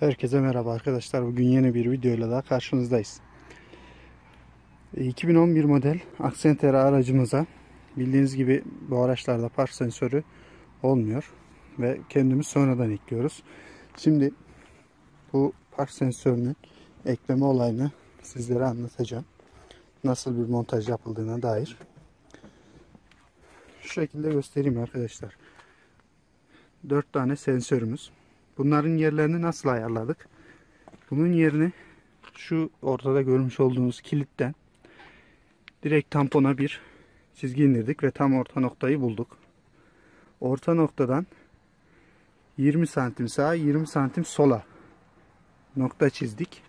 Herkese merhaba arkadaşlar. Bugün yeni bir videoyla daha karşınızdayız. E, 2011 model Accenter aracımıza bildiğiniz gibi bu araçlarda park sensörü olmuyor ve kendimiz sonradan ekliyoruz. Şimdi bu park sensörünün ekleme olayını sizlere anlatacağım. Nasıl bir montaj yapıldığına dair. Şu şekilde göstereyim arkadaşlar. 4 tane sensörümüz. Bunların yerlerini nasıl ayarladık? Bunun yerini şu ortada görmüş olduğunuz kilitten direkt tampona bir çizgi indirdik ve tam orta noktayı bulduk. Orta noktadan 20 santim sağa 20 santim sola nokta çizdik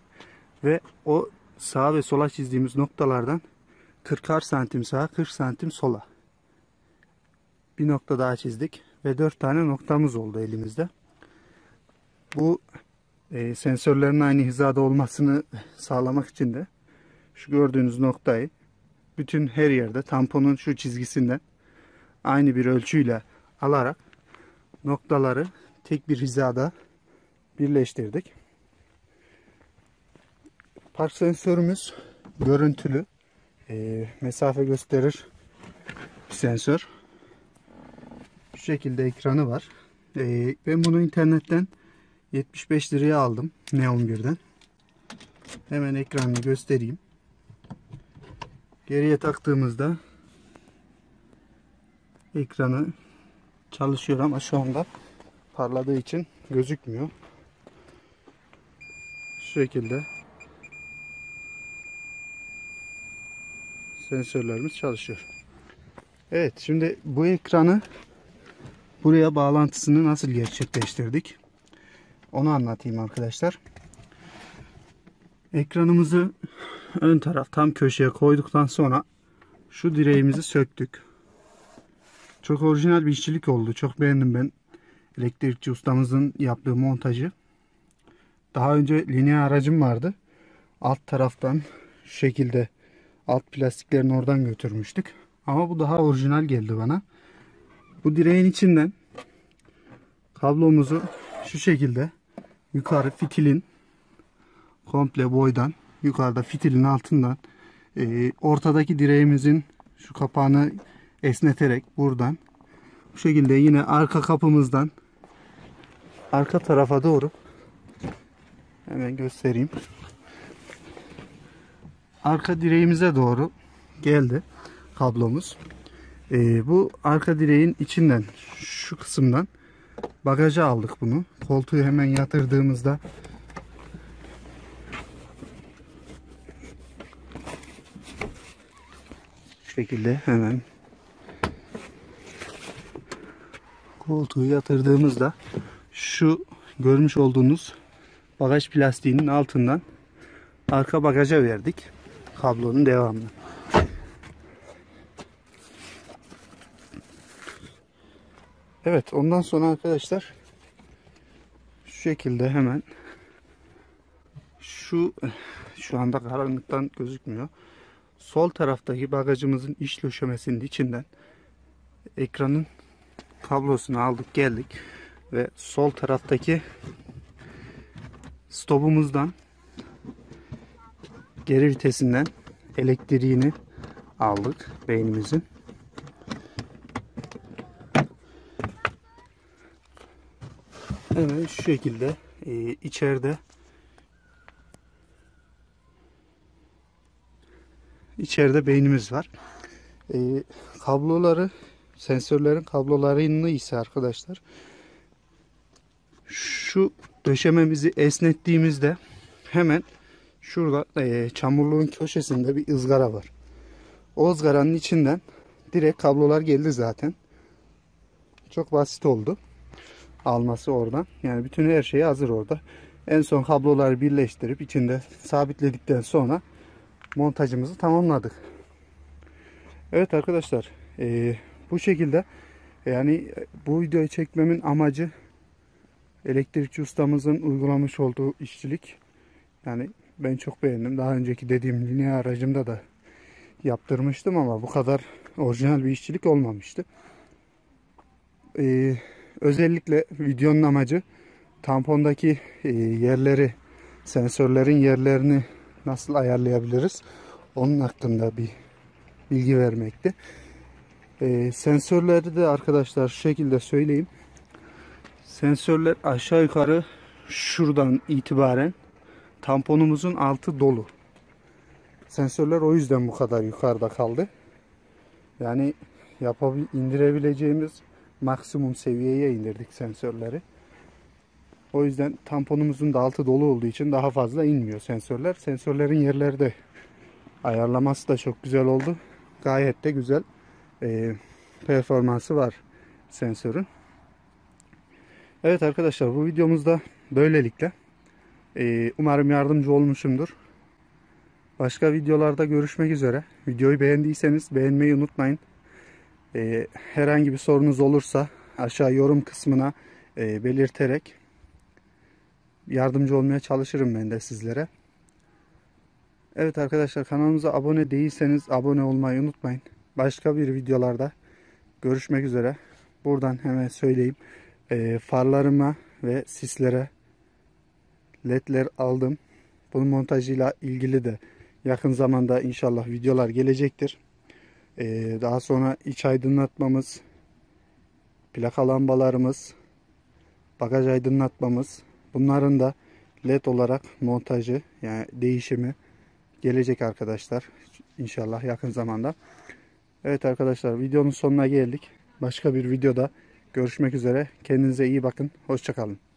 ve o sağa ve sola çizdiğimiz noktalardan 40'ar santim sağa 40 santim sola bir nokta daha çizdik ve 4 tane noktamız oldu elimizde. Bu e, sensörlerin aynı hizada olmasını sağlamak için de şu gördüğünüz noktayı bütün her yerde tamponun şu çizgisinden aynı bir ölçüyle alarak noktaları tek bir hizada birleştirdik. Park sensörümüz görüntülü e, mesafe gösterir bir sensör. Şu şekilde ekranı var. E, ben bunu internetten 75 liraya aldım Neon 1'den. Hemen ekranını göstereyim. Geriye taktığımızda ekranı çalışıyor ama şu anda parladığı için gözükmüyor. Şu şekilde sensörlerimiz çalışıyor. Evet şimdi bu ekranı buraya bağlantısını nasıl gerçekleştirdik? Onu anlatayım arkadaşlar. Ekranımızı ön taraf tam köşeye koyduktan sonra şu direğimizi söktük. Çok orijinal bir işçilik oldu. Çok beğendim ben. Elektrikçi ustamızın yaptığı montajı. Daha önce lineer aracım vardı. Alt taraftan şu şekilde alt plastiklerini oradan götürmüştük. Ama bu daha orijinal geldi bana. Bu direğin içinden kablomuzu şu şekilde yukarı fitilin komple boydan yukarıda fitilin altından e, ortadaki direğimizin şu kapağını esneterek buradan bu şekilde yine arka kapımızdan arka tarafa doğru hemen göstereyim. Arka direğimize doğru geldi kablomuz. E, bu arka direğin içinden şu kısımdan bagaja aldık bunu. Koltuğu hemen yatırdığımızda şu şekilde hemen koltuğu yatırdığımızda şu görmüş olduğunuz bagaj plastiğinin altından arka bagaja verdik kablonun devamını. Evet ondan sonra arkadaşlar şu şekilde hemen şu şu anda karanlıktan gözükmüyor. Sol taraftaki bagajımızın iç döşemesinin içinden ekranın kablosunu aldık geldik ve sol taraftaki stopumuzdan geri vitesinden elektriğini aldık beynimizin. Hemen şu şekilde e, içeride içeride beynimiz var. E, kabloları sensörlerin kablolarını ise arkadaşlar şu döşememizi esnettiğimizde hemen şurada e, çamurluğun köşesinde bir ızgara var. O ızgaranın içinden direkt kablolar geldi zaten. Çok basit oldu alması oradan. Yani bütün her şeyi hazır orada. En son kabloları birleştirip içinde sabitledikten sonra montajımızı tamamladık. Evet arkadaşlar e, bu şekilde yani bu videoyu çekmemin amacı elektrikçi ustamızın uygulamış olduğu işçilik. Yani ben çok beğendim. Daha önceki dediğim lineer aracımda da yaptırmıştım ama bu kadar orijinal bir işçilik olmamıştı. Ee, Özellikle videonun amacı tampondaki e, yerleri, sensörlerin yerlerini nasıl ayarlayabiliriz? Onun hakkında bir bilgi vermekte. E, sensörleri de arkadaşlar şu şekilde söyleyeyim. Sensörler aşağı yukarı şuradan itibaren tamponumuzun altı dolu. Sensörler o yüzden bu kadar yukarıda kaldı. Yani yapabil indirebileceğimiz maksimum seviyeye indirdik sensörleri. O yüzden tamponumuzun da altı dolu olduğu için daha fazla inmiyor sensörler. Sensörlerin yerleri de ayarlaması da çok güzel oldu. Gayet de güzel e, performansı var sensörün. Evet arkadaşlar bu videomuzda böylelikle. E, umarım yardımcı olmuşumdur. Başka videolarda görüşmek üzere. Videoyu beğendiyseniz beğenmeyi unutmayın. E, herhangi bir sorunuz olursa aşağı yorum kısmına e, belirterek yardımcı olmaya çalışırım ben de sizlere. Evet arkadaşlar kanalımıza abone değilseniz abone olmayı unutmayın. Başka bir videolarda görüşmek üzere. Buradan hemen söyleyeyim. E, farlarıma ve sislere ledler aldım. Bunun montajıyla ilgili de yakın zamanda inşallah videolar gelecektir. E, daha sonra iç aydınlatmamız, plaka lambalarımız, bagaj aydınlatmamız, bunların da led olarak montajı yani değişimi gelecek arkadaşlar. İnşallah yakın zamanda. Evet arkadaşlar videonun sonuna geldik. Başka bir videoda görüşmek üzere. Kendinize iyi bakın. Hoşçakalın.